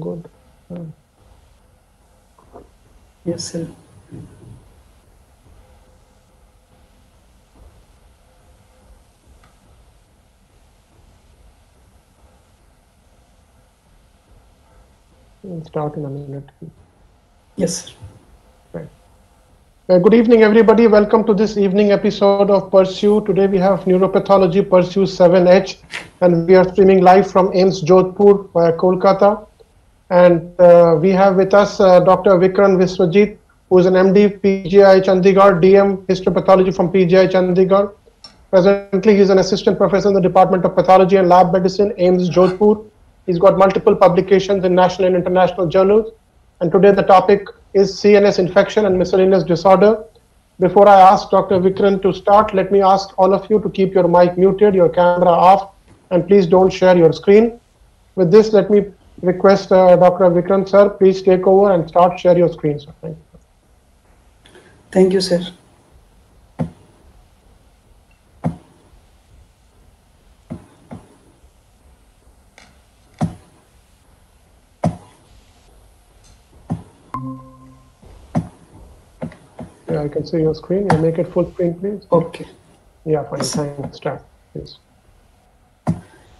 Good. Um, Yes, sir. We'll start in a minute. Yes, sir. Right. Uh, good evening, everybody. Welcome to this evening episode of Pursue. Today we have Neuropathology Pursue 7H, and we are streaming live from AIIMS Jodhpur via Kolkata. And uh, we have with us uh, Dr. Vikarn Vishwajeet, who is an MD, PGI Chandigarh, DM Histopathology from PGI Chandigarh. Presently, he is an assistant professor in the Department of Pathology and Lab Medicine, AIIMS Jodhpur. He's got multiple publications in national and international journals. And today the topic is CNS infection and miscellaneous disorder. Before I ask Dr. Vikarn to start, let me ask all of you to keep your mic muted, your camera off, and please don't share your screen. With this, let me request uh, Dr. Vikarn, sir, please take over and start share your screen. Sir. Thank you. Thank you, sir. Yeah, I can see your screen. You make it full screen, please. Okay. Yeah, fine. Thanks. Start, please.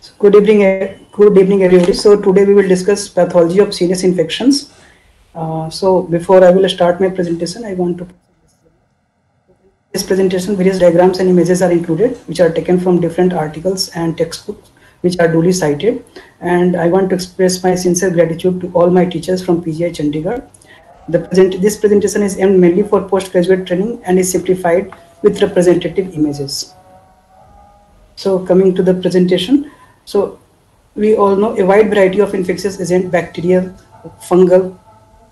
So good evening, good evening, everybody. So today we will discuss pathology of CNS infections. Uh, so before I will start my presentation, I want to this presentation various diagrams and images are included, which are taken from different articles and textbooks, which are duly cited. And I want to express my sincere gratitude to all my teachers from PGI Chandigarh. The present, this presentation is aimed mainly for postgraduate training and is simplified with representative images. So coming to the presentation, so we all know a wide variety of infectious agent, bacterial, fungal,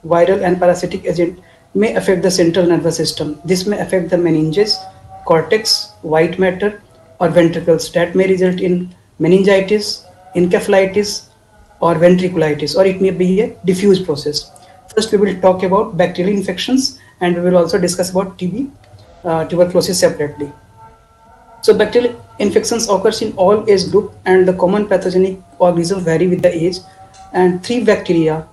viral and parasitic agent may affect the central nervous system. This may affect the meninges, cortex, white matter or ventricles that may result in meningitis, encephalitis or ventriculitis or it may be a diffuse process. First we will talk about bacterial infections and we will also discuss about TB, uh, tuberculosis separately. So bacterial infections occurs in all age group and the common pathogenic organisms vary with the age and three bacteria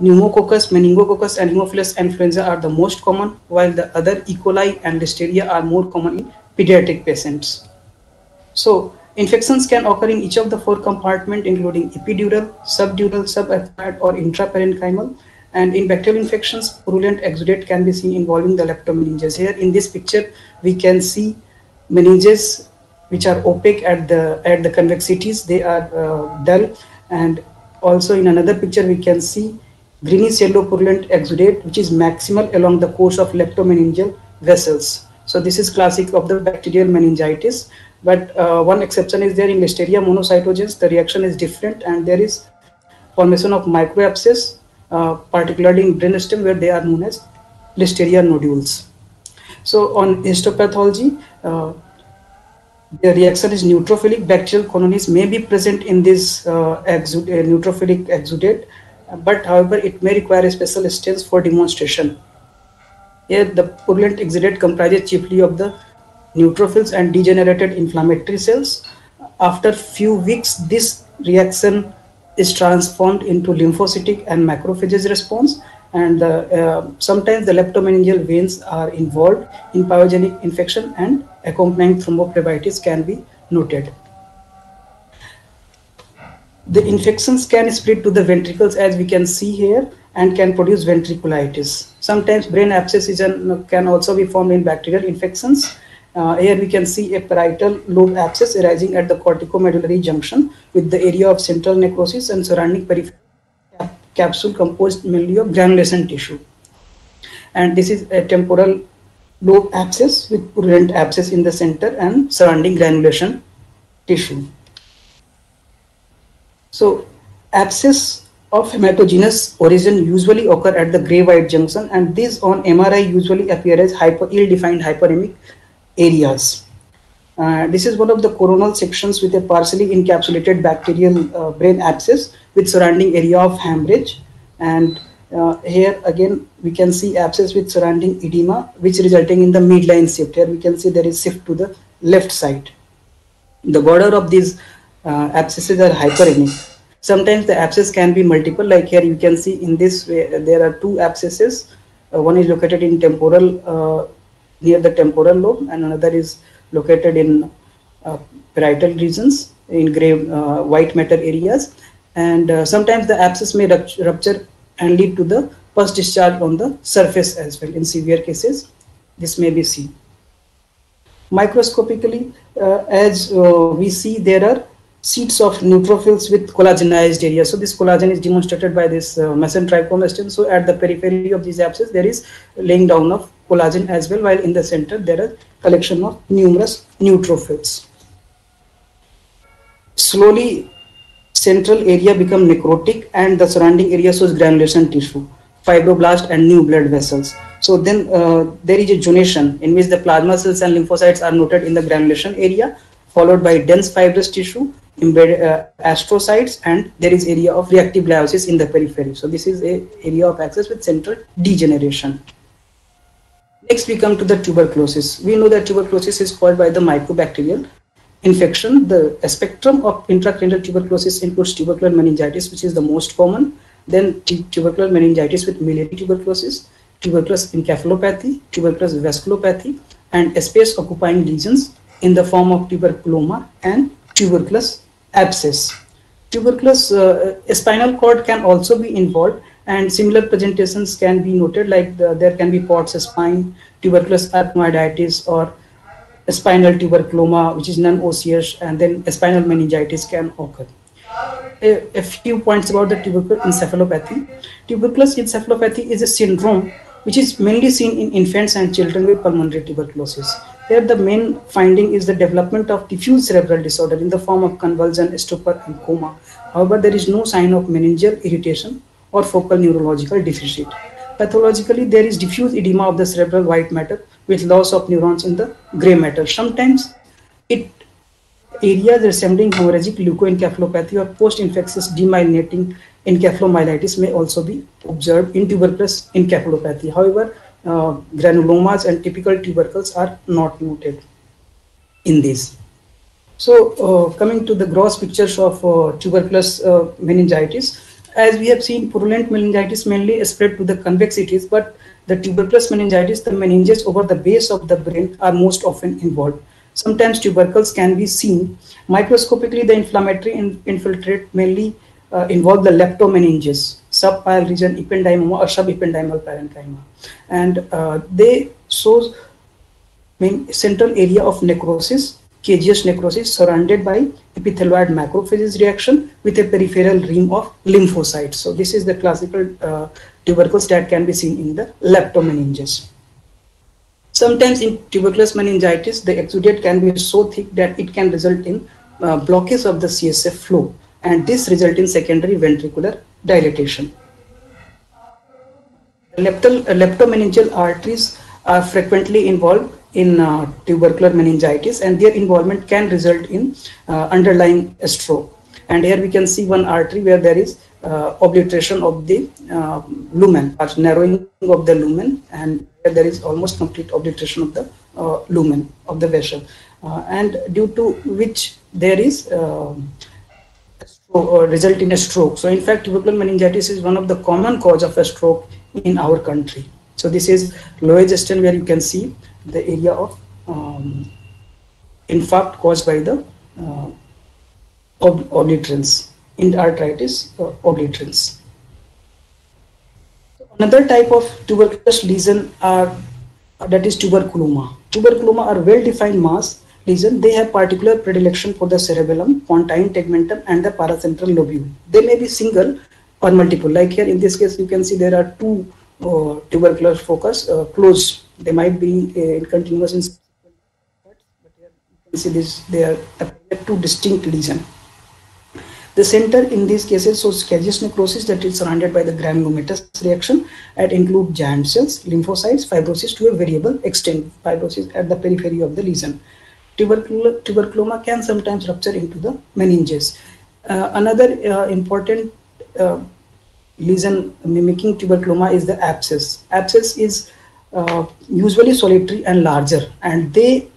pneumococcus, meningococcus and haemophilus influenza are the most common while the other E. coli and listeria are more common in pediatric patients. So infections can occur in each of the four compartments including epidural, subdural, subarachnoid or intraparenchymal and in bacterial infections purulent exudate can be seen involving the leptomeninges. Here in this picture we can see meninges which are opaque at the at the convexities they are uh, dull. And also in another picture we can see greenish yellow purulent exudate which is maximal along the course of leptomeningeal vessels. So this is classic of the bacterial meningitis. But uh, one exception is there in listeria monocytogenes. The reaction is different and there is formation of microabscess uh, particularly in brainstem where they are known as listeria nodules. So on histopathology uh, the reaction is neutrophilic. Bacterial colonies may be present in this uh, uh, neutrophilic exudate, but however, it may require a special stance for demonstration. Here, the purulent exudate comprises chiefly of the neutrophils and degenerated inflammatory cells. After few weeks, this reaction is transformed into lymphocytic and macrophages response and uh, sometimes the leptomeningeal veins are involved in pyogenic infection and accompanying thrombophlebitis can be noted. The infections can spread to the ventricles as we can see here and can produce ventriculitis. Sometimes brain abscess an, can also be formed in bacterial infections. Uh, here we can see a parietal lobe abscess arising at the corticomedullary junction with the area of central necrosis and surrounding peripheral capsule composed mainly of granulation tissue. And this is a temporal lobe abscess with purulent abscess in the center and surrounding granulation tissue. So abscess of hematogenous origin usually occur at the gray-white junction and these on MRI usually appear as hyper ill-defined hyperemic areas. Uh, this is one of the coronal sections with a partially encapsulated bacterial uh, brain abscess with surrounding area of hemorrhage. And uh, here again, we can see abscess with surrounding edema, which resulting in the midline shift. Here we can see there is shift to the left side. The border of these uh, abscesses are hyperemic. Sometimes the abscess can be multiple, like here you can see in this way, there are two abscesses. Uh, one is located in temporal, near the temporal lobe, and another is located in uh, parietal regions, in gray uh, white matter areas. And uh, sometimes the abscess may rupture and lead to the pus discharge on the surface as well. In severe cases, this may be seen. Microscopically, uh, as we see, there are seats of neutrophils with collagenized area. So this collagen is demonstrated by this uh, Masson trichrome stain. So at the periphery of these abscess, there is laying down of collagen as well, while in the center there are collection of numerous neutrophils. Slowly, central area become necrotic and the surrounding area shows granulation tissue, fibroblast and new blood vessels. So then uh, there is a zonation in which the plasma cells and lymphocytes are noted in the granulation area, followed by dense fibrous tissue embedded uh, astrocytes and there is area of reactive gliosis in the periphery. So this is a area of abscess with central degeneration. Next we come to the tuberculosis. We know that tuberculosis is caused by the mycobacterial infection. The spectrum of intracranial tuberculosis includes tubercular meningitis which is the most common, then tubercular meningitis with miliary tuberculosis, tuberculous encephalopathy, tuberculous vasculopathy and space occupying lesions in the form of tuberculoma and tuberculous abscess. Tuberculous uh, spinal cord can also be involved and similar presentations can be noted like the, there can be Pott's spine, tuberculous ethmoiditis or spinal tuberculoma which is non-osseous and then spinal meningitis can occur. A, a, few points about the tubercular encephalopathy. Tuberculous encephalopathy is a syndrome which is mainly seen in infants and children with pulmonary tuberculosis. Here the main finding is the development of diffuse cerebral disorder in the form of convulsion, stupor and coma. However, there is no sign of meningeal irritation or focal neurological deficit. Pathologically, there is diffuse edema of the cerebral white matter with loss of neurons in the gray matter. Sometimes it areas resembling hemorrhagic leukoencephalopathy or post-infectious demyelinating encephalomyelitis may also be observed in tuberculous encephalopathy. However, uh, granulomas and typical tubercles are not noted in this. So uh, coming to the gross pictures of uh, tuberculous uh, meningitis, as we have seen purulent meningitis mainly spread to the convexities, but the tuberculous meningitis, the meninges over the base of the brain are most often involved. Sometimes tubercles can be seen. Microscopically, the inflammatory in infiltrate mainly uh, involve the leptomeninges, subpial region ependymoma or subependymal parenchyma. And uh, they show main central area of necrosis, caseous necrosis surrounded by epithelioid macrophages reaction with a peripheral rim of lymphocytes. So this is the classical uh, tubercles that can be seen in the leptomeninges. Sometimes in tuberculous meningitis, the exudate can be so thick that it can result in uh, blockage of the CSF flow and this result in secondary ventricular dilatation. Leptal, uh, leptomeningeal arteries are frequently involved in uh, tubercular meningitis and their involvement can result in uh, underlying stroke. And here we can see one artery where there is uh, obliteration of the lumen, or narrowing of the lumen, and there is almost complete obliteration of the lumen of the vessel, and due to which there is result in a stroke. So in fact, tubercular meningitis is one of the common cause of a stroke in our country. So this is Lower Gestion where you can see the area of um, infarct caused by the uh, ob obliterans endarteritis uh, obliterans. Another type of tuberculous lesion are that is tuberculoma. Tuberculoma are well-defined mass lesion. They have particular predilection for the cerebellum, pontine tegmentum, and the paracentral lobule. They may be single or multiple. Like here in this case, you can see there are two uh, tubercular focus uh. They might be uh, in continuous in but here you can see this. They are two distinct lesions. The center in these cases shows caseous necrosis that is surrounded by the granulomatous reaction and include giant cells, lymphocytes, fibrosis to a variable extent, fibrosis at the periphery of the lesion. Tubercul tuberculoma can sometimes rupture into the meninges. Uh, another uh, important uh, lesion mimicking tuberculoma is the abscess. Abscess is uh, usually solitary and larger and they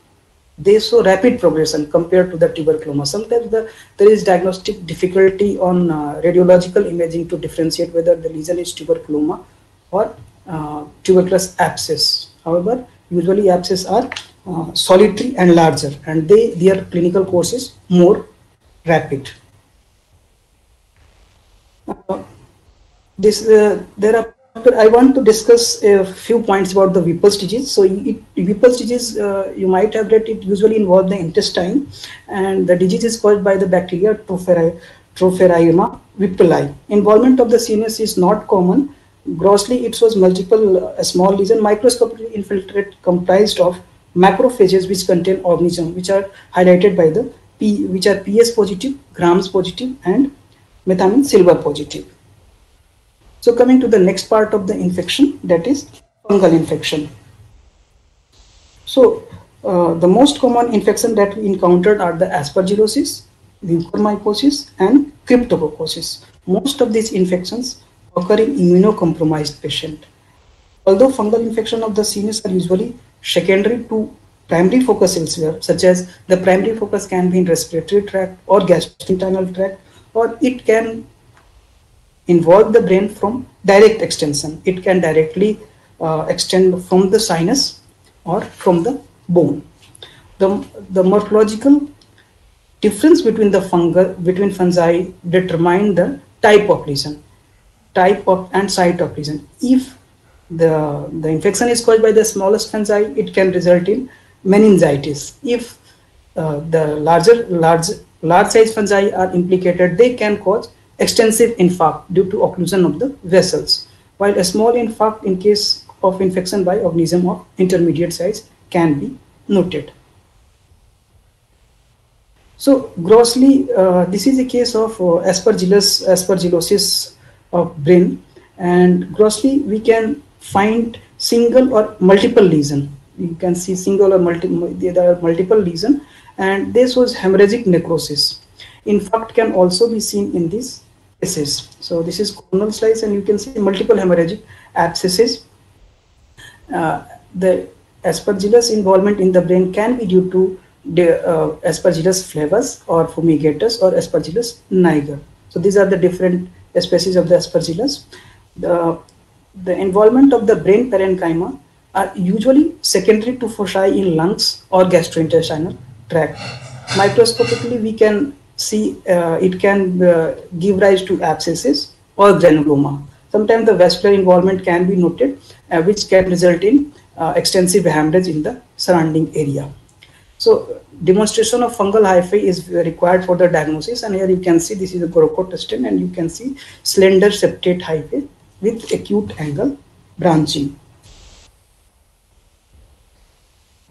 they show rapid progression compared to the tuberculoma. Sometimes the, there is diagnostic difficulty on uh, radiological imaging to differentiate whether the lesion is tuberculoma or uh, tuberculous abscess. However, usually abscess are uh, solitary and larger and they their clinical course is more rapid. Uh, this uh, there are I want to discuss a few points about the Whipple's disease. So, it, Whipple's disease, uh, you might have read it usually involves the intestine, and the disease is caused by the bacteria Tropheryma, whipplei. Involvement of the CNS is not common. Grossly, it shows multiple uh, small lesion, microscopically infiltrate comprised of macrophages which contain organism, which are highlighted by the P, which are PS positive, grams positive, and methenamine silver positive. So coming to the next part of the infection, that is fungal infection. So uh, the most common infection that we encountered are the aspergillosis, mucormycosis, and cryptococcosis. Most of these infections occur in immunocompromised patient. Although fungal infection of the CNS are usually secondary to primary focus elsewhere, such as the primary focus can be in respiratory tract or gastrointestinal tract, or it can involve the brain from direct extension. It can directly uh, extend from the sinus or from the bone. The, the morphological difference between the fungal between fungi determine the type of lesion, type of and site of lesion. If the, the infection is caused by the smallest fungi, it can result in meningitis. If uh, the larger large large size fungi are implicated, they can cause extensive infarct due to occlusion of the vessels, while a small infarct in case of infection by organism of intermediate size can be noted. So grossly, uh, this is a case of uh, aspergillus, aspergillosis of brain and grossly we can find single or multiple lesion. You can see single or multiple, there are multiple lesion and this was hemorrhagic necrosis. Infarct can also be seen in this abscesses. So this is coronal slice and you can see multiple hemorrhagic abscesses. Uh, the aspergillus involvement in the brain can be due to the, uh, aspergillus flavus or fumigatus or aspergillus niger. So these are the different species of the aspergillus. The, the involvement of the brain parenchyma are usually secondary to foci in lungs or gastrointestinal tract. Microscopically, we can see uh, it can uh, give rise to abscesses or granuloma. Sometimes the vascular involvement can be noted, uh, which can result in uh, extensive hemorrhage in the surrounding area. So demonstration of fungal hyphae is required for the diagnosis. And here you can see this is a Grocott testin and you can see slender septate hyphae with acute angle branching.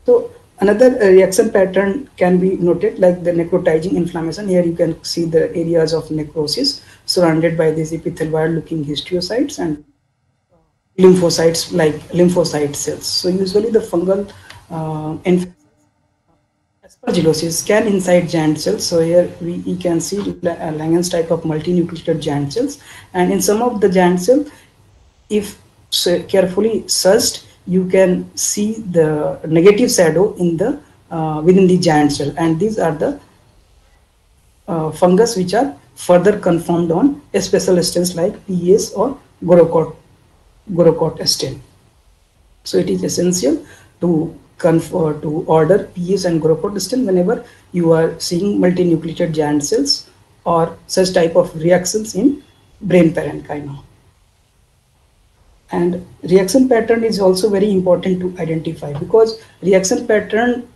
So Another uh, reaction pattern can be noted like the necrotizing inflammation. Here you can see the areas of necrosis surrounded by these epithelial looking histiocytes and lymphocytes like lymphocyte cells. So usually the fungal uh, aspergillosis can incite giant cells. So here we, we can see Langerhans type of multinucleated giant cells. And in some of the giant cells, if carefully searched, you can see the negative shadow in the uh, within the giant cell and these are the uh, fungus which are further confirmed on a special stains like PAS or Grocott, Grocott stain. So it is essential to confer to order PAS and Grocott stain whenever you are seeing multinucleated giant cells or such type of reactions in brain parenchyma. And reaction pattern is also very important to identify because reaction pattern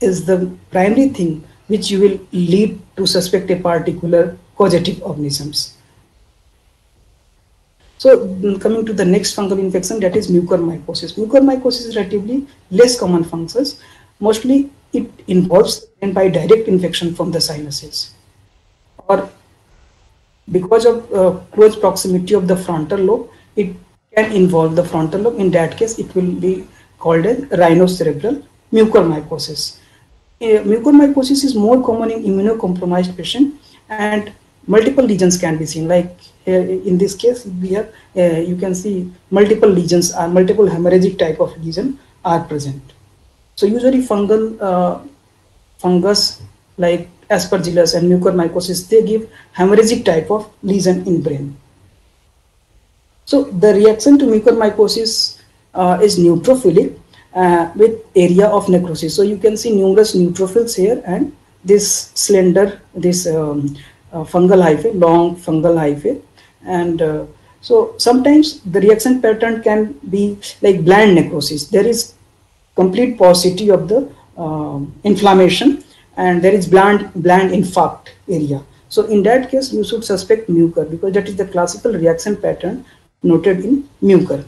is the primary thing which you will lead to suspect a particular causative organisms. So mm, coming to the next fungal infection that is mucormycosis. Mucormycosis is relatively less common fungus. Mostly it involves and by direct infection from the sinuses or because of uh, close proximity of the frontal lobe, it can involve the frontal lobe. In that case, it will be called as rhinocerebral mucormycosis. Uh, mucormycosis is more common in immunocompromised patient and multiple lesions can be seen. Like uh, in this case, we have, uh, you can see multiple lesions are multiple hemorrhagic type of lesion are present. So usually fungal uh, fungus like aspergillus and mucormycosis, they give hemorrhagic type of lesion in brain. So the reaction to mucormycosis uh, is neutrophilic uh, with area of necrosis. So you can see numerous neutrophils here and this slender, this um, uh, fungal hyphae, long fungal hyphae. And uh, so sometimes the reaction pattern can be like bland necrosis. There is complete paucity of the um, inflammation and there is bland, bland infarct area. So in that case, you should suspect mucor because that is the classical reaction pattern noted in mucor.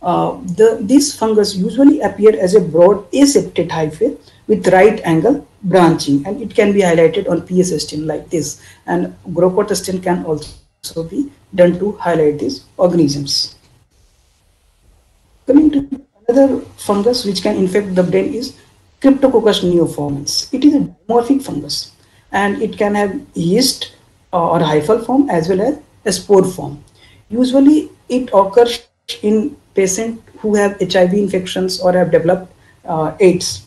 Uh, the, this fungus usually appear as a broad aseptate hyphae with right angle branching and it can be highlighted on PS stain like this and Grocott stain can also be done to highlight these organisms. Coming to another fungus which can infect the brain is Cryptococcus neoformans. It is a dimorphic fungus and it can have yeast or hyphal form as well as a spore form. Usually it occurs in patients who have HIV infections or have developed uh, AIDS.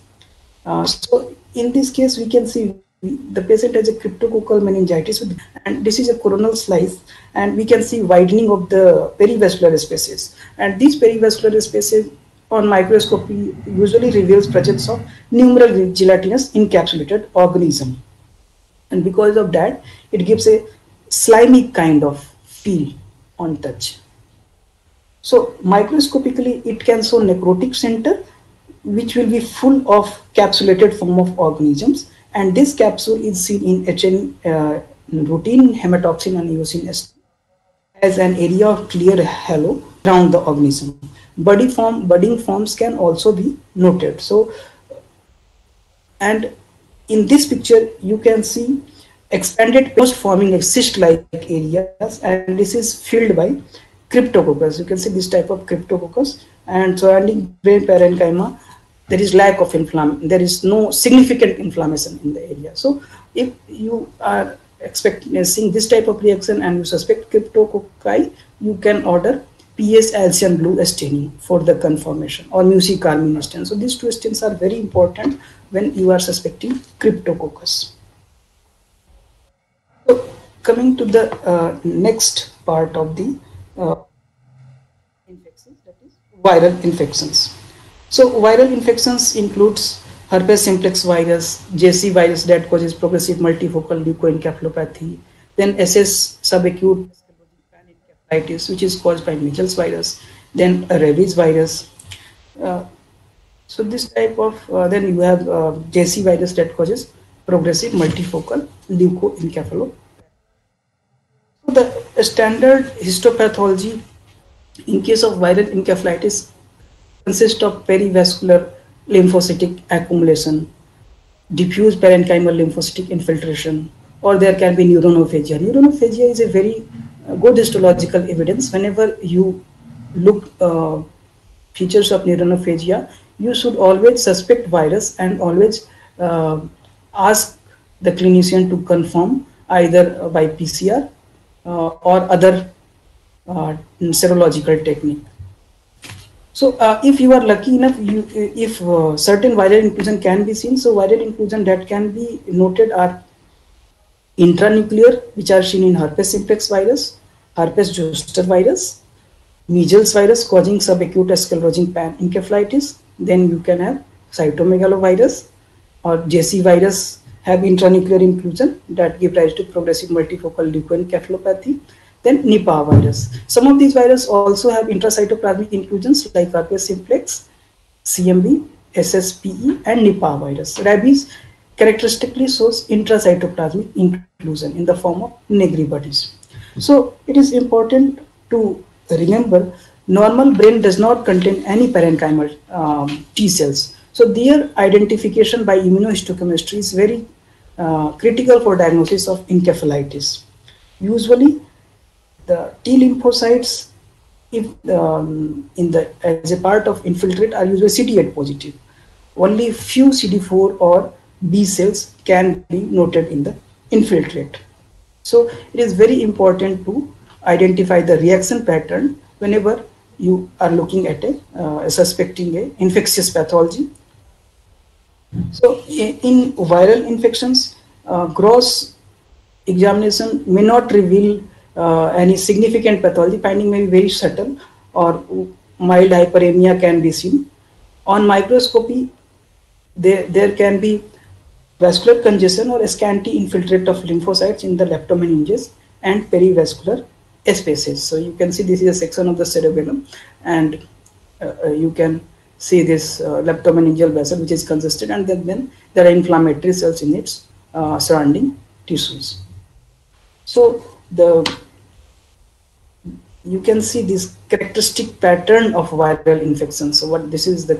Uh, so in this case, we can see the patient has a cryptococcal meningitis and this is a coronal slice and we can see widening of the perivascular spaces. And these perivascular spaces on microscopy usually reveals presence of numerous gelatinous encapsulated organism. And because of that it gives a slimy kind of feel on touch so microscopically, it can show necrotic center, which will be full of capsulated form of organisms. And this capsule is seen in HN, uh, routine hematoxylin and eosin as an area of clear halo around the organism. Budding, form, budding forms can also be noted. So, and in this picture, you can see expanded post forming cyst-like areas, and this is filled by cryptococcus. You can see this type of cryptococcus and surrounding brain parenchyma, there is lack of inflammation. There is no significant inflammation in the area. So if you are expecting seeing this type of reaction and you suspect cryptococci, you can order PS Alcian blue staining for the confirmation or mucicarmine stain. So these two stains are very important when you are suspecting cryptococcus. Coming to the uh, next part of the uh, infections, that is viral infections. So viral infections includes herpes simplex virus, JC virus that causes progressive multifocal leukoencephalopathy, then SS subacute encephalitis, which is caused by measles virus, then rabies virus. Uh, so this type of, uh, then you have uh, JC virus that causes progressive multifocal leukoencephalopathy the standard histopathology in case of viral encephalitis consists of perivascular lymphocytic accumulation, diffuse parenchymal lymphocytic infiltration, or there can be neuronophagia. Neuronophagia is a very uh, good histological evidence. Whenever you look uh, features of neuronophagia, you should always suspect virus and always uh, ask the clinician to confirm either by PCR uh, or other uh, serological technique. So uh, if you are lucky enough, you, if uh, certain viral inclusion can be seen, so viral inclusion that can be noted are intranuclear, which are seen in herpes simplex virus, herpes zoster virus, measles virus causing subacute sclerosing panencephalitis. Then you can have cytomegalovirus or JC virus have intranuclear inclusion that give rise to progressive multifocal leukoencephalopathy. Then Nipah virus. Some of these viruses also have intracytoplasmic inclusions like herpes simplex, CMV, SSPE, and Nipah virus. Rabies characteristically shows intracytoplasmic inclusion in the form of Negri bodies. So it is important to remember normal brain does not contain any parenchymal um, T cells. So their identification by immunohistochemistry is very uh, critical for diagnosis of encephalitis. Usually, the T lymphocytes, if um, in the as a part of infiltrate, are usually CD8 positive. Only few CD4 or B cells can be noted in the infiltrate. So it is very important to identify the reaction pattern whenever you are looking at a uh, suspecting a infectious pathology So in viral infections, uh, gross examination may not reveal uh, any significant pathology. Finding may be very subtle or mild hyperemia can be seen. On microscopy, there, there can be vascular congestion or scanty infiltrate of lymphocytes in the leptomeninges and perivascular spaces. So you can see this is a section of the cerebellum and uh, uh you can see this uh, leptomeningeal vessel which is congested and then, then there are inflammatory cells in its uh, surrounding tissues. So the you can see this characteristic pattern of viral infection. So what this is the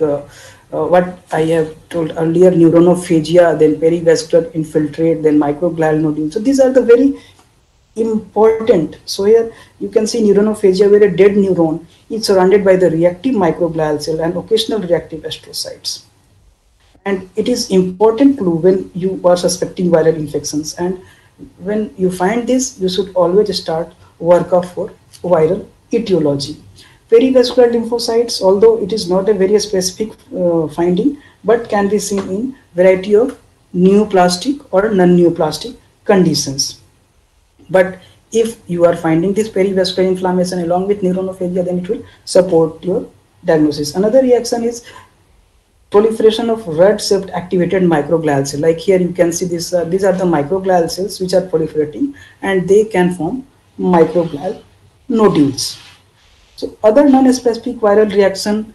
uh, uh, what I have told earlier, neuronophagia, then perivascular infiltrate, then microglial nodule. So these are the very important. So here you can see neuronophagia where a dead neuron is surrounded by the reactive microglial cell and occasional reactive astrocytes. And it is important clue when you are suspecting viral infections. And when you find this, you should always start work of for viral etiology. Perivascular lymphocytes, although it is not a very specific uh, finding, but can be seen in variety of neoplastic or non-neoplastic conditions. But if you are finding this perivascular inflammation along with neuronophagia, then it will support your diagnosis. Another reaction is proliferation of red-shaped activated microglial cells. Like here you can see this, uh, these are the microglial cells which are proliferating and they can form microglial nodules. So other non-specific viral reaction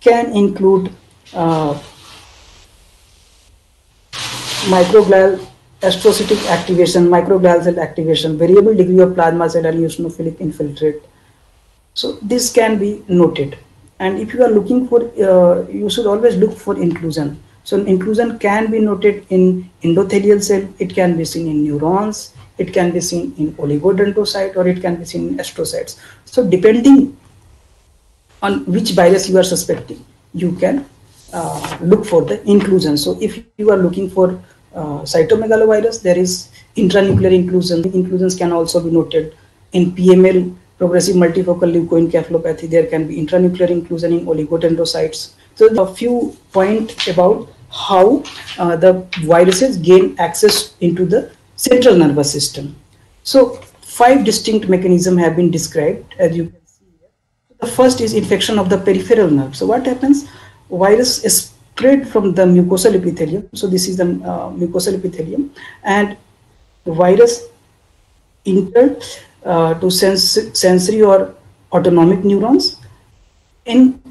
can include uh, microglial astrocytic activation, microglial cell activation, variable degree of plasma cell and eosinophilic infiltrate. So this can be noted. And if you are looking for, uh, you should always look for inclusion. So inclusion can be noted in endothelial cell, it can be seen in neurons, it can be seen in oligodendrocyte or it can be seen in astrocytes. So depending on which virus you are suspecting, you can uh, look for the inclusion. So if you are looking for uh, cytomegalovirus, there is intranuclear inclusion. Inclusions can also be noted in PML, progressive multifocal leukoencephalopathy. There can be intranuclear inclusion in oligodendrocytes. So a few point about how uh, the viruses gain access into the central nervous system. So five distinct mechanisms have been described as you can see here. The first is infection of the peripheral nerve. So what happens? Virus is spread from the mucosal epithelium. So this is the uh, mucosal epithelium and virus enter uh, to sens sensory or autonomic neurons. In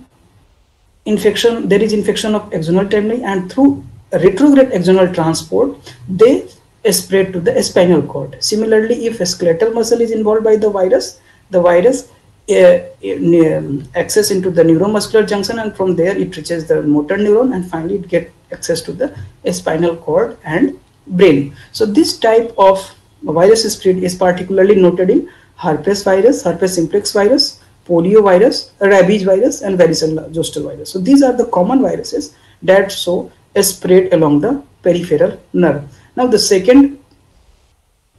infection, there is infection of axonal terminal and through retrograde axonal transport, they spread to the spinal cord. Similarly, if a skeletal muscle is involved by the virus, the virus access into the neuromuscular junction and from there it reaches the motor neuron and finally it get access to the spinal cord and brain. So this type of virus spread is particularly noted in herpes virus, herpes simplex virus, polio virus, rabies virus and varicella zoster virus. So these are the common viruses that so spread along the peripheral nerve. Now the second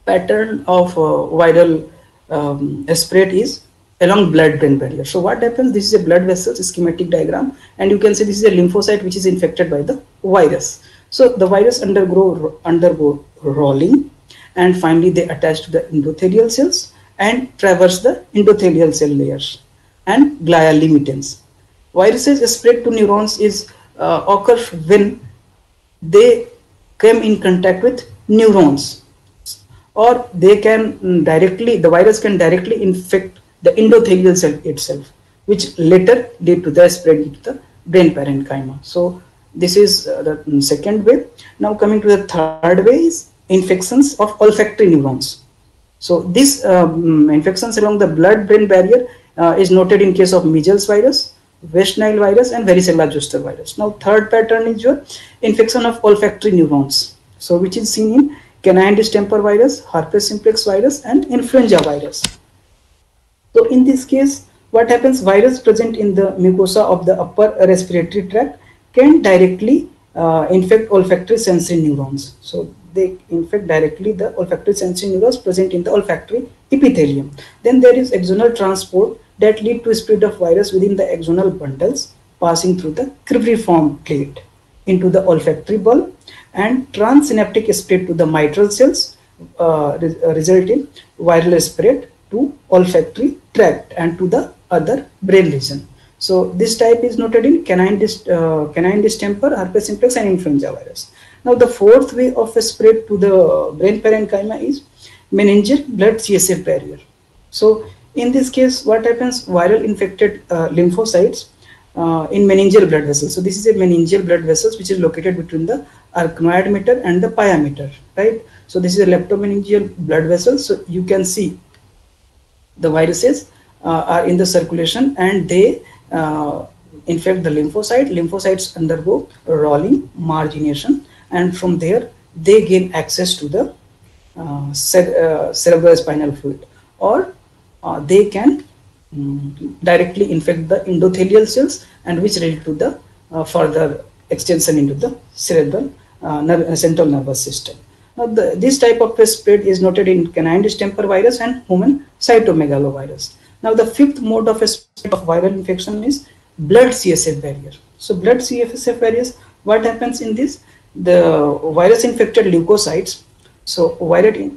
pattern of uh, viral um, spread is along blood-brain barrier. So what happens? This is a blood vessel schematic diagram, and you can see this is a lymphocyte which is infected by the virus. So the virus undergo undergo rolling, and finally they attach to the endothelial cells and traverse the endothelial cell layers and glia limitans. Viruses spread to neurons is uh, occur when they come in contact with neurons or they can directly the virus can directly infect the endothelial cell itself which later lead to the spread into the brain parenchyma so this is uh, the second way now coming to the third way is infections of olfactory neurons so these um, infections along the blood brain barrier uh, is noted in case of measles virus West Nile virus and varicella zoster virus. Now third pattern is your infection of olfactory neurons. So which is seen in canine distemper virus, herpes simplex virus and influenza virus. So in this case, what happens virus present in the mucosa of the upper respiratory tract can directly uh, infect olfactory sensory neurons. So they infect directly the olfactory sensory neurons present in the olfactory epithelium. Then there is axonal transport that lead to spread of virus within the axonal bundles passing through the cribriform plate. into the olfactory bulb and transsynaptic spread to the mitral cells uh, re uh, result in viral spread to olfactory tract and to the other brain region. So this type is noted in canine, dis, uh, canine distemper, herpes simplex and influenza virus. Now the fourth way of spread to the brain parenchyma is meningeal blood CSF barrier. So in this case, what happens? Viral infected uh, lymphocytes uh, in meningeal blood vessels. So this is a meningeal blood vessels which is located between the arachnoid mater and the pia mater, right? So this is a leptomeningeal blood vessel. So you can see the viruses uh, are in the circulation and they uh, infect the lymphocyte. Lymphocytes undergo rolling margination and from there they gain access to the uh, cerebral spinal fluid or uh, they can um, directly infect the endothelial cells and which lead to the uh, further extension into the cerebral uh, nerve, central nervous system. Now, the, this type of spread is noted in canine distemper virus and human cytomegalovirus. Now, the fifth mode of spread of viral infection is blood CSF barrier. So, blood CSF barriers, what happens in this? The virus infected leukocytes, so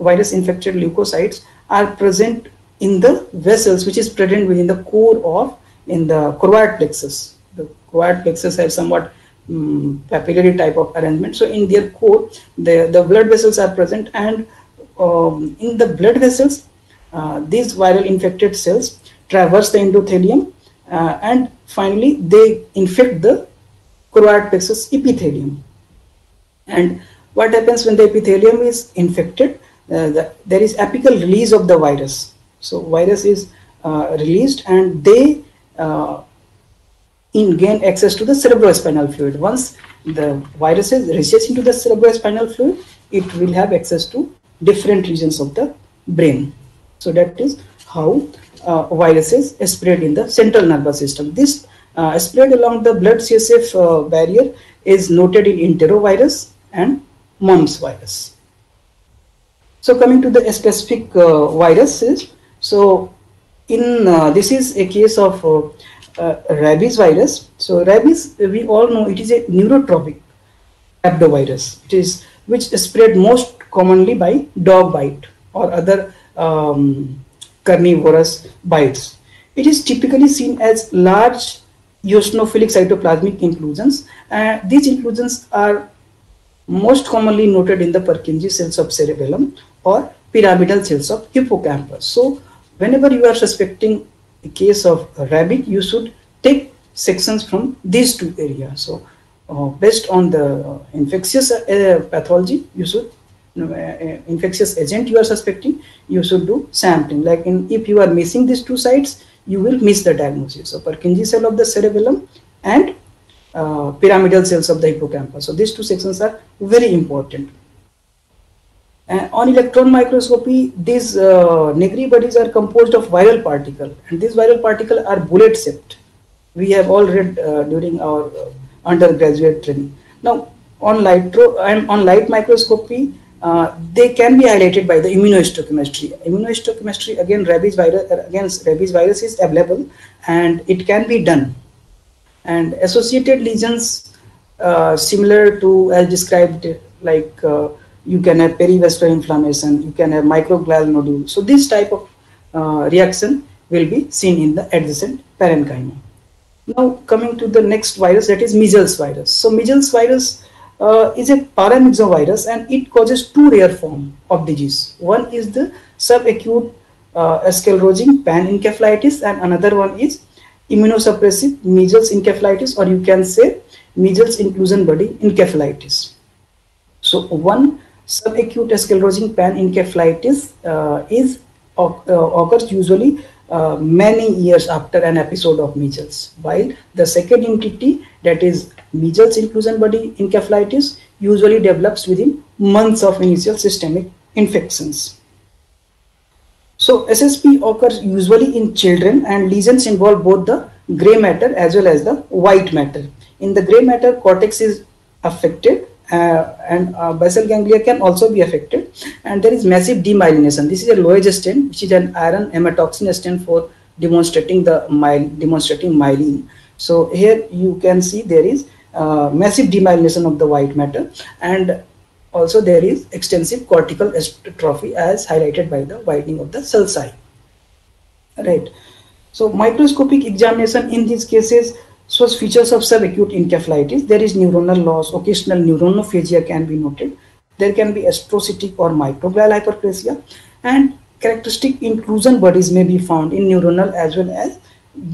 virus infected leukocytes are present in the vessels which is present within the core of in the choroid plexus. The choroid plexus has somewhat um, papillary type of arrangement. So in their core, the, the blood vessels are present and um, in the blood vessels, uh, these viral infected cells traverse the endothelium uh, and finally they infect the choroid plexus epithelium. And what happens when the epithelium is infected? Uh, the, there is apical release of the virus so virus is uh, released and they uh, in gain access to the cerebrospinal fluid. Once the viruses reaches into the cerebrospinal fluid, it will have access to different regions of the brain. So that is how uh, viruses spread in the central nervous system. This uh, spread along the blood CSF uh, barrier is noted in enterovirus and mumps virus. So coming to the specific uh, viruses, so in uh, this is a case of uh, uh, rabies virus. So rabies, we all know it is a neurotropic rhabdovirus. It is which is spread most commonly by dog bite or other um, carnivorous bites. It is typically seen as large eosinophilic cytoplasmic inclusions. and these inclusions are most commonly noted in the Purkinje cells of cerebellum or pyramidal cells of hippocampus. So whenever you are suspecting case of rabbit, you should take sections from these two areas. So uh, based on the infectious uh, pathology, you should uh, uh, infectious agent you are suspecting, you should do sampling. Like in, if you are missing these two sites, you will miss the diagnosis. So Purkinje cell of the cerebellum and uh, pyramidal cells of the hippocampus. So these two sections are very important. Uh, on electron microscopy, these uh, Negri bodies are composed of viral particle, and these viral particle are bullet shaped. We have all read uh, during our uh, undergraduate training. Now, on light and on light microscopy, uh, they can be highlighted by the immunohistochemistry. Immunohistochemistry again, rabies virus against rabies virus is available, and it can be done. And associated lesions, uh, similar to as described, like you can have perivascular inflammation, you can have microglial nodule. So this type of uh, reaction will be seen in the adjacent parenchyma. Now coming to the next virus that is measles virus. So measles virus uh, is a paramyxovirus and it causes two rare forms of disease. One is the subacute uh, sclerosing panencephalitis and another one is immunosuppressive measles encephalitis or you can say measles inclusion body encephalitis. So one Subacute sclerosing panencephalitis uh, is uh, occurs usually uh, many years after an episode of measles, while the second entity that is measles inclusion body encephalitis usually develops within months of initial systemic infections. So SSP occurs usually in children and lesions involve both the gray matter as well as the white matter. In the gray matter, cortex is affected uh, and uh, basal ganglia can also be affected and there is massive demyelination this is a Loyez stent which is an iron hematoxylin stent for demonstrating the myel demonstrating myelin so here you can see there is uh, massive demyelination of the white matter and also there is extensive cortical atrophy as highlighted by the widening of the sulci. Right. So microscopic examination in these cases shows features of subacute encephalitis. There is neuronal loss, occasional neuronophagia can be noted. There can be astrocytic or microglial hyperplasia and characteristic inclusion bodies may be found in neuronal as well as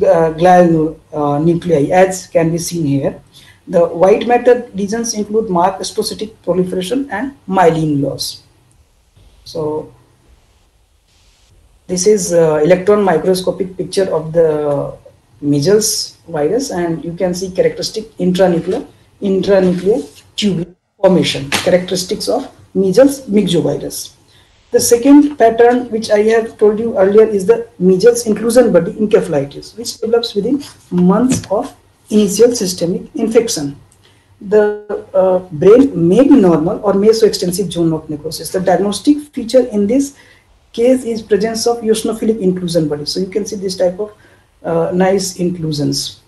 uh, glial uh, nuclei as can be seen here. The white matter lesions include marked astrocytic proliferation and myelin loss. So this is uh, electron microscopic picture of the measles virus and you can see characteristic intranuclear intranuclear tubule formation characteristics of measles myxovirus. The second pattern which I have told you earlier is the measles inclusion body encephalitis which develops within months of initial systemic infection. The uh, brain may be normal or may show extensive zone of necrosis. The diagnostic feature in this case is presence of eosinophilic inclusion body. So you can see this type of uh, nice inclusions.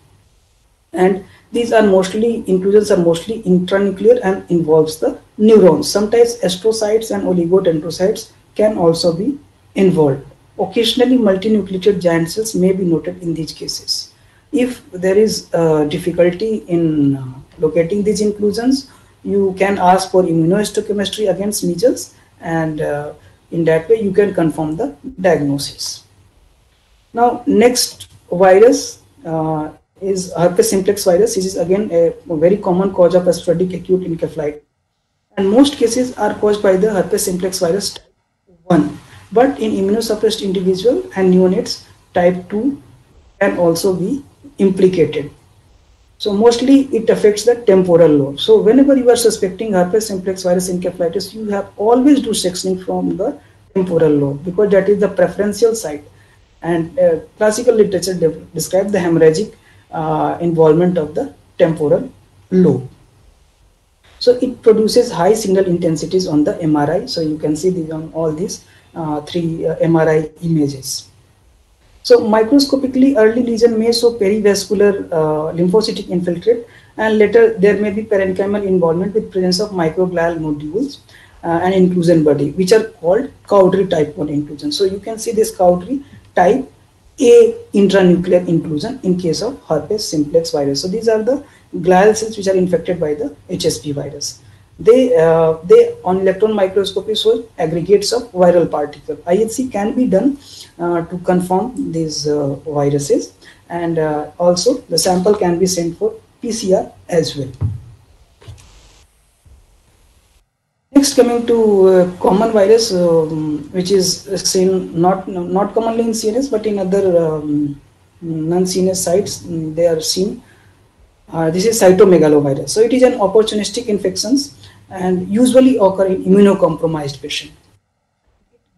And these are mostly, inclusions are mostly intranuclear and involves the neurons. Sometimes astrocytes and oligodendrocytes can also be involved. Occasionally multinucleated giant cells may be noted in these cases. If there is uh, difficulty in uh, locating these inclusions, you can ask for immunohistochemistry against measles and uh, in that way you can confirm the diagnosis. Now next virus uh, is herpes simplex virus. This is again a, very common cause of sporadic acute encephalitis. And most cases are caused by the herpes simplex virus type 1. But in immunosuppressed individual and neonates type 2 can also be implicated. So mostly it affects the temporal lobe. So whenever you are suspecting herpes simplex virus encephalitis, you have always do sectioning from the temporal lobe because that is the preferential site. And uh, classical literature de describe the hemorrhagic uh, involvement of the temporal lobe. So it produces high signal intensities on the MRI. So you can see these on all these uh, three uh, MRI images. So microscopically, early lesion may show perivascular uh, lymphocytic infiltrate and later there may be parenchymal involvement with presence of microglial nodules uh, and inclusion body, which are called Cowdry type 1 inclusion. So you can see this Cowdry type A intranuclear inclusion in case of herpes simplex virus. So these are the glial cells which are infected by the HSV virus. They, uh, they on electron microscopy show aggregates of viral particle. IHC can be done uh, to confirm these uh, viruses and uh, also the sample can be sent for PCR as well. Next coming to uh, common virus um, which is seen not not commonly in CNS but in other um, non-CNS sites mm, they are seen. Uh, this is cytomegalovirus. So it is an opportunistic infections and usually occur in immunocompromised patient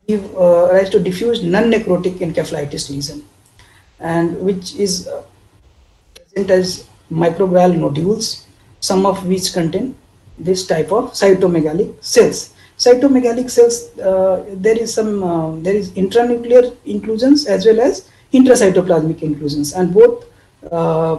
give uh, rise to diffuse non-necrotic encephalitis lesion and which is uh, present as microglial nodules, some of which contain this type of cytomegalic cells. Cytomegalic cells, uh, there is some, uh, there is intranuclear inclusions as well as intracytoplasmic inclusions and both uh,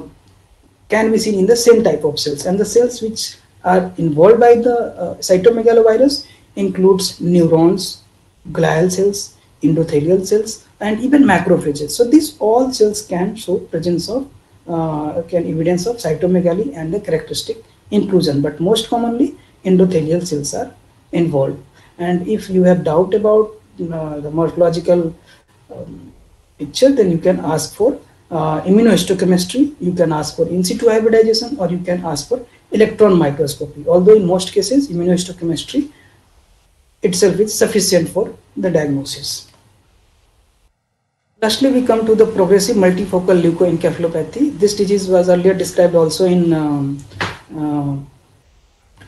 can be seen in the same type of cells and the cells which are involved by the uh, cytomegalovirus includes neurons, glial cells, endothelial cells, and even macrophages. So these all cells can show presence of, uh, can evidence of cytomegaly and the characteristic inclusion. But most commonly, endothelial cells are involved. And if you have doubt about uh, the morphological um, picture, then you can ask for uh, immunohistochemistry, you can ask for in situ hybridization, or you can ask for electron microscopy. Although in most cases, immunohistochemistry itself is sufficient for the diagnosis. Lastly, we come to the progressive multifocal leukoencephalopathy. This disease was earlier described also in um,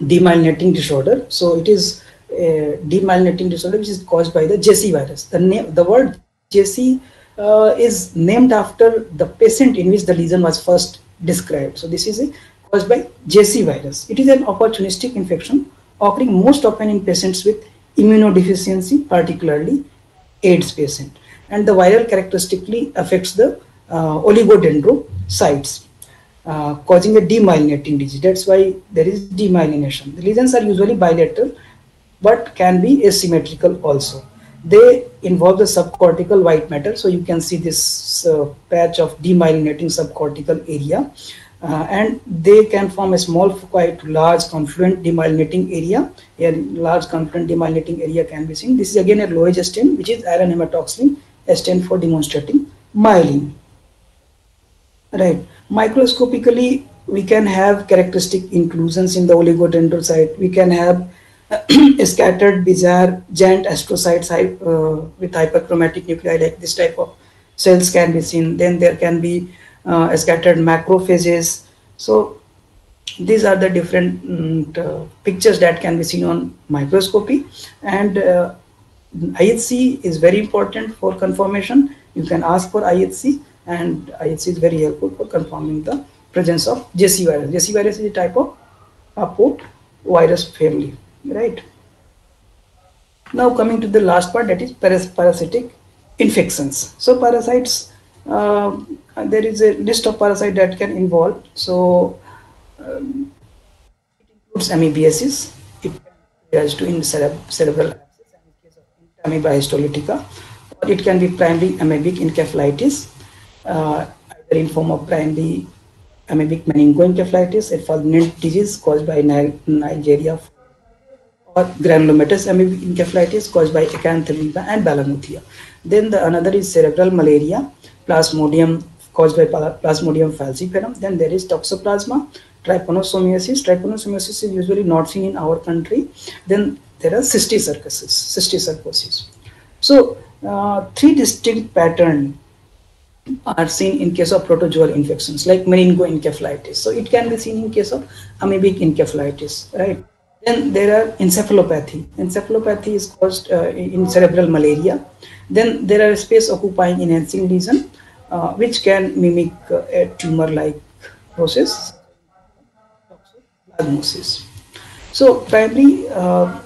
demyelinating disorder. So it is a demyelinating disorder which is caused by the JC virus. The name, the word JC uh, is named after the patient in which the lesion was first described. So this is a, caused by JC virus. It is an opportunistic infection occurring most often in patients with immunodeficiency, particularly AIDS patient. And the viral characteristically affects the uh, oligodendrocytes. Uh, causing a demyelinating disease. That's why there is demyelination. The lesions are usually bilateral, but can be asymmetrical also. They involve the subcortical white matter. So you can see this uh, patch of demyelinating subcortical area. Uh, and they can form a small quite large confluent demyelinating area a large confluent demyelinating area can be seen this is again a Loyez stain which is iron hematoxylin stain for demonstrating myelin right. Microscopically we can have characteristic inclusions in the oligodendrocyte. We can have scattered bizarre giant astrocytes uh, with hyperchromatic nuclei like this type of cells can be seen. Then there can be uh, scattered macrophages. So these are the different uh, pictures that can be seen on microscopy. And uh, IHC is very important for confirmation. You can ask for IHC and it is very helpful for confirming the presence of JC virus. JC virus is a type of port virus family, right? Now coming to the last part that is parasitic infections. So parasites uh, there is a list of parasite that can involve. So um, it includes amoebiasis. It has to in cere cerebral abscess amoeba histolytica. Or it can be primary amoebic encephalitis, either in form of primary amoebic meningoencephalitis, a fulminant disease caused by Naegleria or granulomatous amoebic encephalitis caused by acanthamoeba and balamuthia. Then the another is cerebral malaria, plasmodium caused by Plasmodium falciparum. Then there is toxoplasma, trypanosomiasis. Trypanosomiasis is usually not seen in our country. Then there are cysticercosis, cysticercosis. So uh, three distinct patterns are seen in case of protozoal infections like meningoencephalitis. So it can be seen in case of amoebic encephalitis, right? Then there are encephalopathy. Encephalopathy is caused uh, in cerebral malaria. Then there are space occupying enhancing lesion uh, which can mimic uh, a tumor-like process, toxoplasmosis. So primary uh,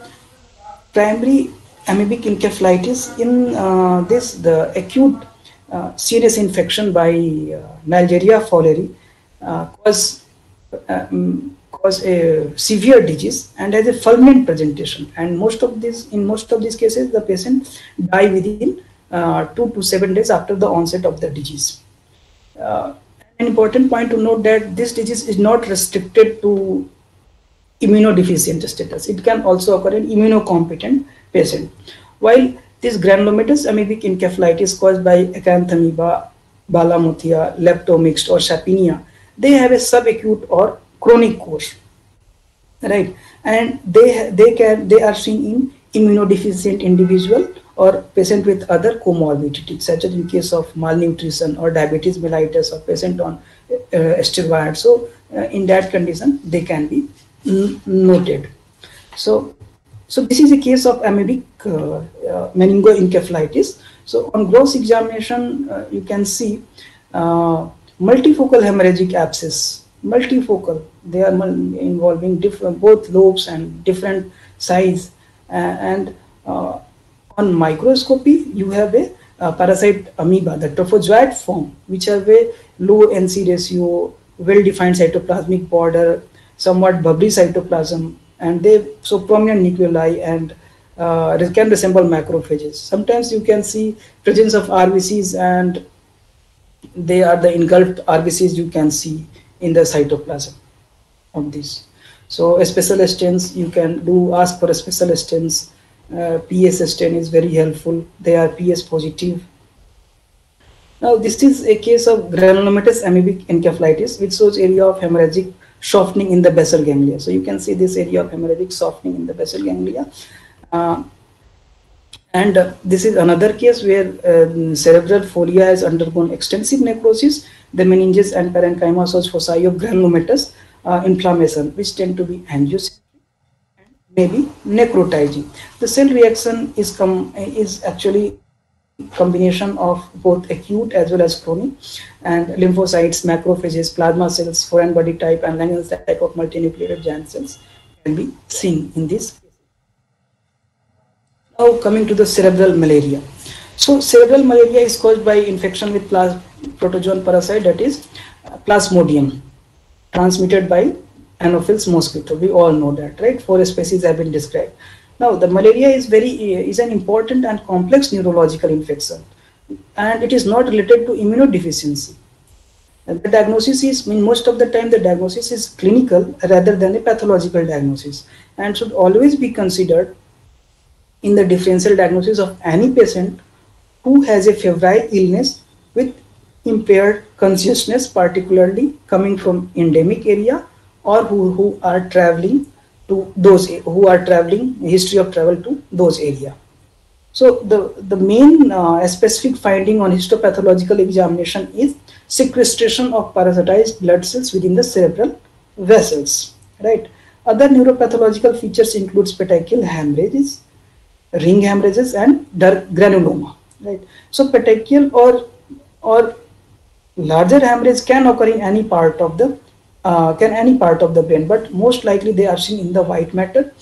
primary amoebic encephalitis in uh, this the acute uh, serious infection by uh, Naegleria fowleri cause um, cause a severe disease and has a fulminant presentation and most of this in most of these cases the patient die within uh, two to seven days after the onset of the disease. Uh, an important point to note that this disease is not restricted to immunodeficient status. It can also occur in immunocompetent patient. While this granulomatous amoebic encephalitis caused by acanthamoeba, balamuthia, leptomyxid or sappinia, they have a subacute or chronic course, right? And they they can they are seen in immunodeficient individual or patient with other comorbidities, such as in case of malnutrition or diabetes mellitus or patient on uh, steroids. So uh, in that condition, they can be noted. So, so this is a case of amoebic uh, uh, meningoencephalitis. So on gross examination, uh, you can see multifocal hemorrhagic abscess, multifocal. They are involving different both lobes and different size and on microscopy, you have a uh, parasite amoeba, the trophozoite form, which have a low NC ratio, well-defined cytoplasmic border, somewhat bubbly cytoplasm, and they so prominent nuclei and uh, can resemble macrophages. Sometimes you can see presence of RBCs and they are the engulfed RBCs you can see in the cytoplasm of this. So a special stains you can do ask for a special stains uh, PAS stain is very helpful. They are PAS positive. Now this is a case of granulomatous amoebic encephalitis which shows area of hemorrhagic softening in the basal ganglia. So you can see this area of hemorrhagic softening in the basal ganglia. Uh, and uh, this is another case where uh, cerebral folia has undergone extensive necrosis. The meninges and parenchyma shows foci of granulomatous uh, inflammation which tend to be angiocentric maybe necrotizing. The cell reaction is, com is actually combination of both acute as well as chronic and lymphocytes, macrophages, plasma cells, foreign body type and Langerhans type of multinucleated giant cells can be seen in this. Now coming to the cerebral malaria. So cerebral malaria is caused by infection with protozoan parasite that is uh, plasmodium transmitted by Anopheles mosquito. We all know that, right? Four species have been described. Now, the malaria is very is an important and complex neurological infection, and it is not related to immunodeficiency. And the diagnosis is, I mean, most of the time the diagnosis is clinical rather than a pathological diagnosis, and should always be considered in the differential diagnosis of any patient who has a febrile illness with impaired consciousness, particularly coming from endemic area or who, who are traveling to those who are traveling history of travel to those area. So the, the main uh, specific finding on histopathological examination is sequestration of parasitized blood cells within the cerebral vessels, right? Other neuropathological features includes petechial hemorrhages, ring hemorrhages and granuloma, right? So petechial or, or larger hemorrhage can occur in any part of the uh, can any part of the brain, but most likely they are seen in the white matter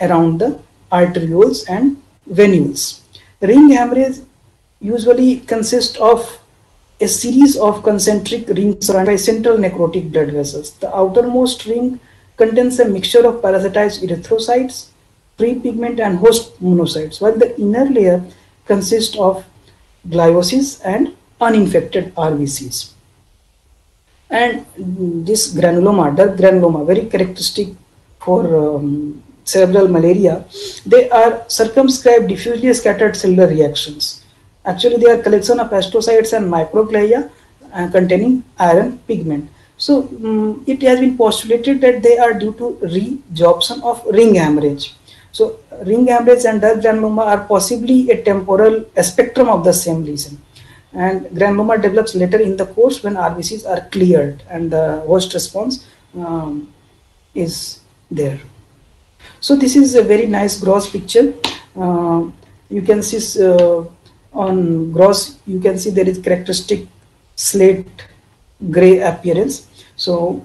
around the arterioles and venules. Ring hemorrhage usually consists of a series of concentric rings surrounded by central necrotic blood vessels. The outermost ring contains a mixture of parasitized erythrocytes, free pigment and host monocytes, while the inner layer consists of gliosis and uninfected RBCs. And this granuloma, Dürck granuloma, very characteristic for um, cerebral malaria, they are circumscribed, diffusely scattered cellular reactions. Actually, they are collection of astrocytes and microglia uh, containing iron pigment. So um, it has been postulated that they are due to resorption of ring hemorrhage. So ring hemorrhage and Dürck granuloma are possibly a temporal a spectrum of the same lesion and granuloma develops later in the course when RBCs are cleared and the host response um, is there. So this is a very nice gross picture. Uh, you can see uh, on gross, you can see there is characteristic slate gray appearance. So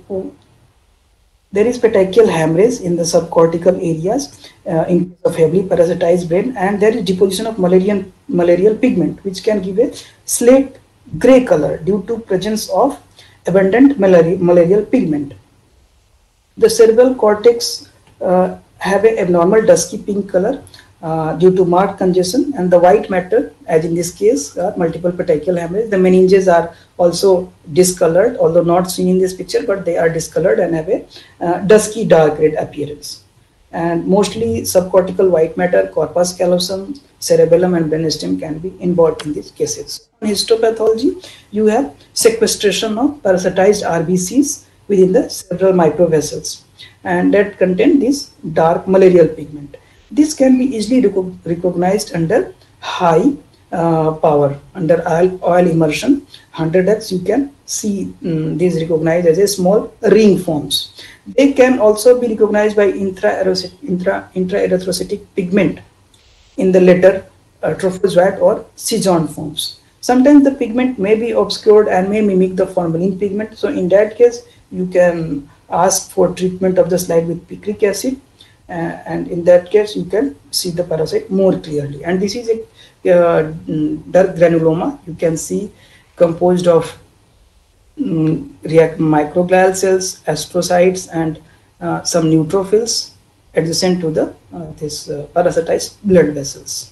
there is petechial hemorrhage in the subcortical areas uh, in case of heavily parasitized brain and there is deposition of malarial, malarial pigment which can give a slate gray color due to presence of abundant malari malarial pigment. The cerebral cortex uh, have a abnormal dusky pink color uh, due to marked congestion and the white matter as in this case uh, multiple petechial hemorrhage. The meninges are also discolored although not seen in this picture but they are discolored and have a uh, dusky dark red appearance. And mostly subcortical white matter, corpus callosum, cerebellum and brainstem can be involved in these cases. In histopathology, you have sequestration of parasitized RBCs within the cerebral microvessels and that contain this dark malarial pigment this can be easily recognized under high uh, power, under oil, oil immersion. 100x you can see um, these recognized as a small ring forms. They can also be recognized by intra, intra, pigment in the later uh, trophozoite or seizoid forms. Sometimes the pigment may be obscured and may mimic the formalin pigment. So in that case, you can ask for treatment of the slide with picric acid uh, and in that case you can see the parasite more clearly and this is a Dürck granuloma you can see composed of um, react microglial cells astrocytes and uh, some neutrophils adjacent to the uh, this uh, parasitized blood vessels.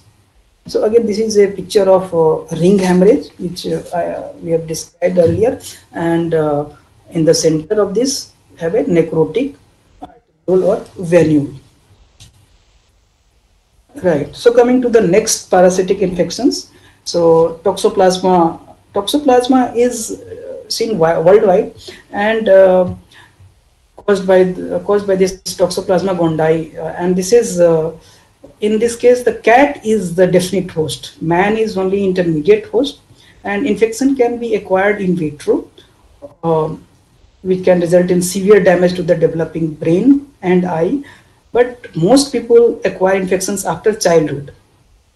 So again this is a picture of uh, ring hemorrhage which I, we have described earlier. And in the center of this have a necrotic or venule Right. So coming to the next parasitic infections. So toxoplasma, toxoplasma is uh, seen worldwide and uh, caused by uh, caused by this toxoplasma gondii, uh, and this is uh, in this case the cat is the definite host. Man is only intermediate host, and infection can be acquired in vitro, um, which can result in severe damage to the developing brain and eye but most people acquire infections after childhood.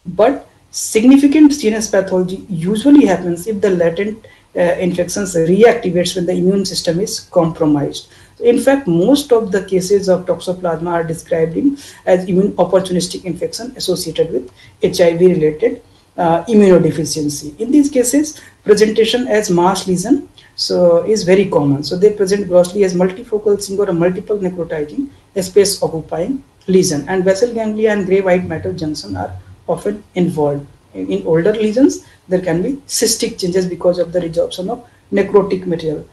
But significant CNS pathology usually happens if the latent uh, infections reactivates when the immune system is compromised. In fact, most of the cases of toxoplasma are described in as immune opportunistic infection associated with HIV-related uh, immunodeficiency. In these cases, presentation as mass lesion so is very common. So they present grossly as multifocal single or multiple necrotizing space occupying lesion and basal ganglia and gray white matter junction are often involved. In, older lesions, there can be cystic changes because of the resorption of necrotic material.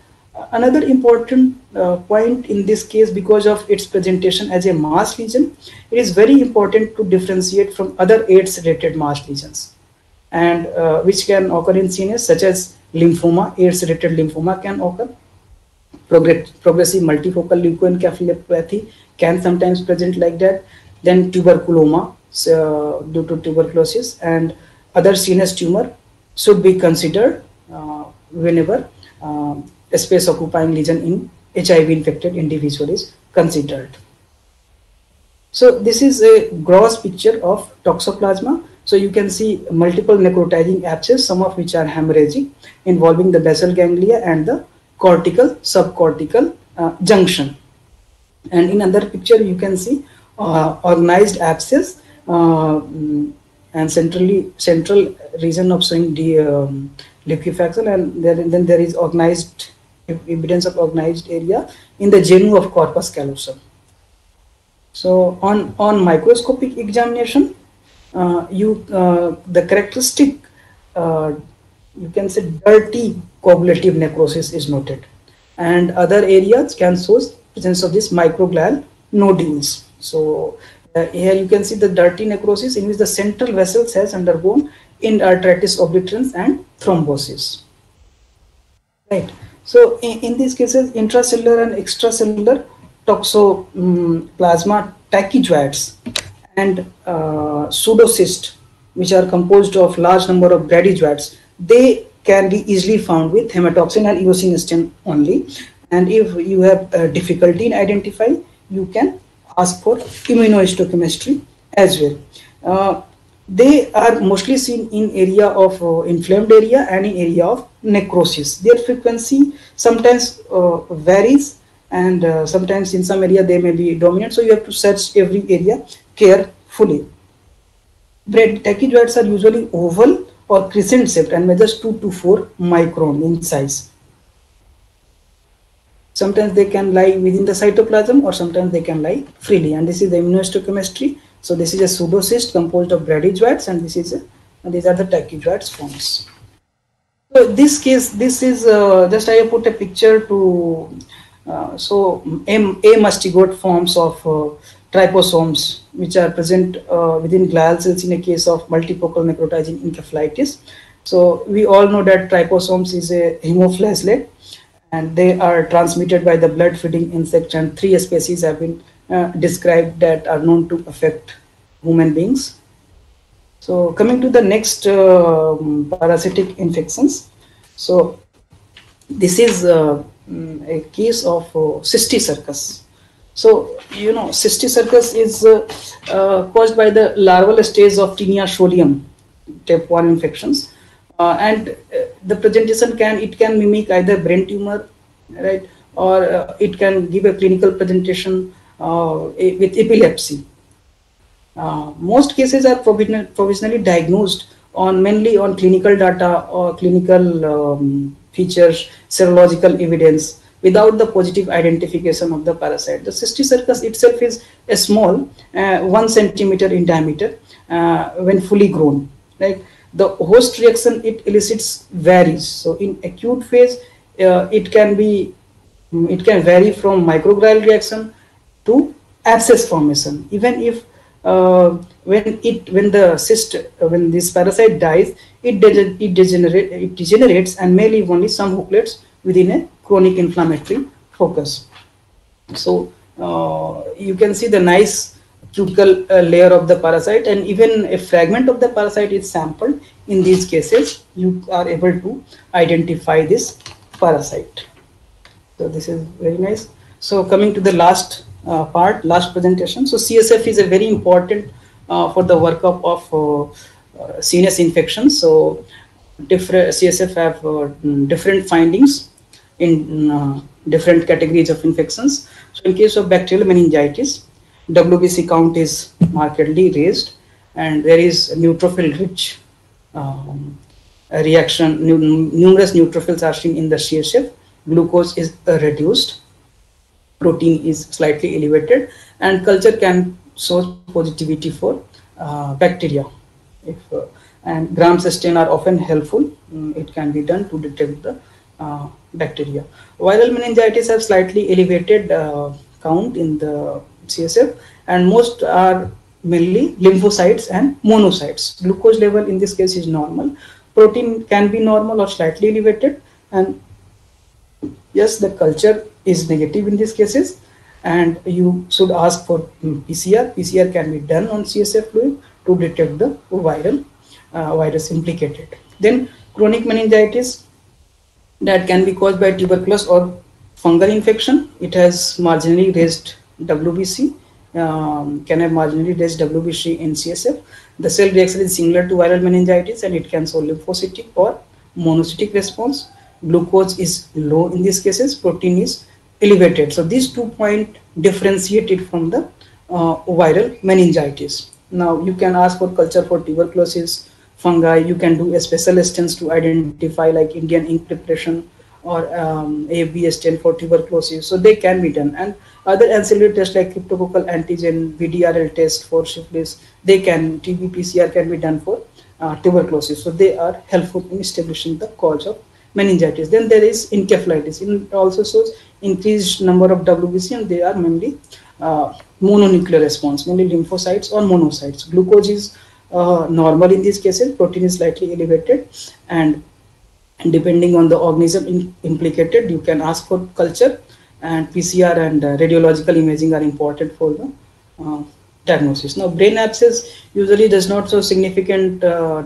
Another important uh, point in this case, because of its presentation as a mass lesion, it is very important to differentiate from other AIDS-related mass lesions, and uh, which can occur in CNS, such as lymphoma, AIDS-related lymphoma can occur. Progress progressive multifocal leukoencephalopathy can sometimes present like that. Then tuberculoma uh, due to tuberculosis and other CNS tumor should be considered uh, whenever um, a space occupying lesion in HIV infected individual is considered. So this is a gross picture of toxoplasma. So you can see multiple necrotizing abscess, some of which are hemorrhagic, involving the basal ganglia and the cortical subcortical uh, junction. And in another picture, you can see uh, organized abscess uh, and centrally central region of showing the um, liquefaction, and there, then there is organized evidence of organized area in the genu of corpus callosum. So on on microscopic examination, you uh, the characteristic uh, you can say dirty coagulative necrosis is noted, and other areas can show presence of this microglial nodules. So uh, here you can see the dirty necrosis in which the central vessels has undergone endarteritis obliterans and thrombosis. Right. So in, in these cases, intracellular and extracellular toxoplasma tachyzoids and uh, pseudocyst, which are composed of large number of bradyzoids, they can be easily found with hematoxylin and eosinastin only. And if you have uh, difficulty in identifying, you can ask for immunohistochemistry as well. Uh, they are mostly seen in area of uh, inflamed area and in area of necrosis. Their frequency sometimes uh, varies and uh, sometimes in some area they may be dominant. So you have to search every area carefully. Bread tachyzoids are usually oval or crescent shaped and measures 2 to 4 micron in size. Sometimes they can lie within the cytoplasm or sometimes they can lie freely and this is the immunohistochemistry so this is a pseudocyst composed of bradyzoites and this is a, and these are the tachyzoids forms. So this case, this is uh, just I put a picture to, uh, so M, A mastigote forms of uh, trypanosomes which are present uh, within glial cells in a case of multifocal necrotizing encephalitis. So we all know that trypanosomes is a hemoflagellate and they are transmitted by the blood feeding insect and three species have been uh, described that are known to affect human beings. So coming to the next uh, parasitic infections. So this is uh, mm, a case of uh, cysticercus. So, you know, cysticercus is uh, uh, caused by the larval stage of Taenia solium type 1 infections. Uh, and the presentation can, it can mimic either brain tumor, right, or it can give a clinical presentation uh, with epilepsy. Uh, most cases are provisionally diagnosed on mainly on clinical data or clinical um, features, serological evidence without the positive identification of the parasite. The cysticercus itself is a small, uh, one centimeter in diameter uh, when fully grown. Right? The host reaction it elicits varies. So in acute phase, uh, it can be, it can vary from microglial reaction to abscess formation. Even if uh, when it when the cyst uh, when this parasite dies, it it degenerate it degenerates and may leave only some hooklets within a chronic inflammatory focus. So uh, you can see the nice cuticle uh, layer of the parasite and even a fragment of the parasite is sampled in these cases you are able to identify this parasite so this is very nice so coming to the last uh, part, last presentation. So CSF is a very important uh, for the workup of uh, CNS infections. So different CSF have different findings in different categories of infections. So in case of bacterial meningitis, WBC count is markedly raised and there is a neutrophil rich um, reaction, numerous neutrophils are seen in the CSF, glucose is reduced, protein is slightly elevated, and culture can show positivity for uh, bacteria. If, uh, and gram sustain are often helpful. Mm, it can be done to detect the uh, bacteria. Viral meningitis have slightly elevated uh, count in the CSF and most are mainly lymphocytes and monocytes. Glucose level in this case is normal. Protein can be normal or slightly elevated and yes, the culture is negative in these cases and you should ask for PCR. PCR can be done on CSF fluid to detect the viral uh, virus implicated. Then chronic meningitis that can be caused by tuberculosis or fungal infection. It has marginally raised WBC, um, can have marginally raised WBC in CSF. The cell reaction is similar to viral meningitis and it can show lymphocytic or monocytic response. Glucose is low in these cases, protein is elevated. So these two point differentiated from the uh, viral meningitis. Now you can ask for culture for tuberculosis, fungi. You can do a special stance to identify like Indian ink preparation or um, AFB stain for tuberculosis. So they can be done. And other ancillary tests like cryptococcal antigen, VDRL test for syphilis, they can, TB PCR can be done for uh, tuberculosis. So they are helpful in establishing the cause of meningitis. Then there is encephalitis. It also shows increased number of WBC and they are mainly uh, mononuclear response, mainly lymphocytes or monocytes. Glucose is uh, normal in these cases, protein is slightly elevated and depending on the organism in, implicated, you can ask for culture and PCR and uh, radiological imaging are important for the uh, diagnosis. Now, brain abscess usually does not show significant uh,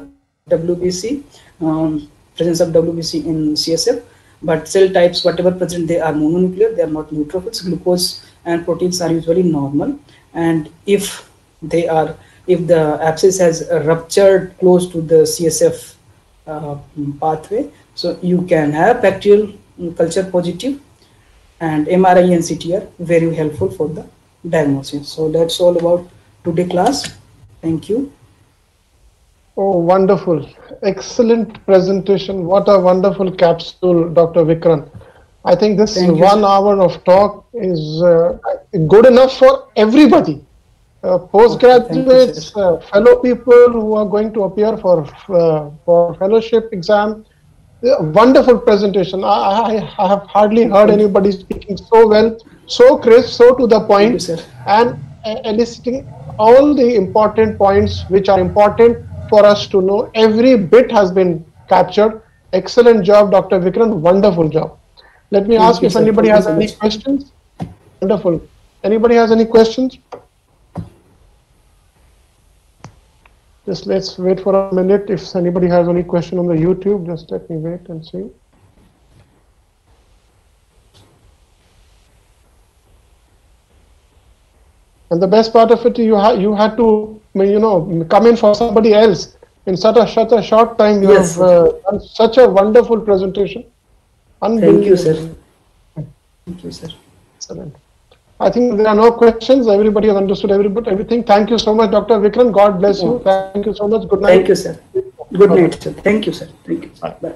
WBC, um, presence of WBC in CSF, but cell types, whatever present, they are mononuclear, they are not neutrophils. Glucose and proteins are usually normal. And if they are, if the abscess has ruptured close to the CSF uh, pathway, so you can have bacterial culture positive and MRI and CT are very helpful for the diagnosis. So that's all about today class. Thank you. Oh, wonderful. Excellent presentation. What a wonderful capsule, Dr. Vikrant. I think this Thank one you, hour of talk is uh, good enough for everybody. Uh, postgraduates, uh, fellow people who are going to appear for uh, for fellowship exam. wonderful presentation. I, I, have hardly heard anybody speaking so well, so crisp, so to the point, you, and eliciting all the important points which are important for us to know. Every bit has been captured. Excellent job, Dr. Vikrant. Wonderful job. Let me Thank ask if sir. anybody Thank has any much. questions. Wonderful. Anybody has any questions? Just let's wait for a minute. If anybody has any question on the YouTube, just let me wait and see. And the best part of it, you had you had to, you know, come in for somebody else in such a such a short time. You yes. have uh, done such a wonderful presentation. Thank you, sir. Thank you, sir. Excellent. I think there are no questions. Everybody has understood everybody, everything. Thank you so much, Dr. Vikram. God bless you. Thank you so much. Good night. Thank you, sir. Good night, sir. Thank you, sir. Thank you. Bye. Bye.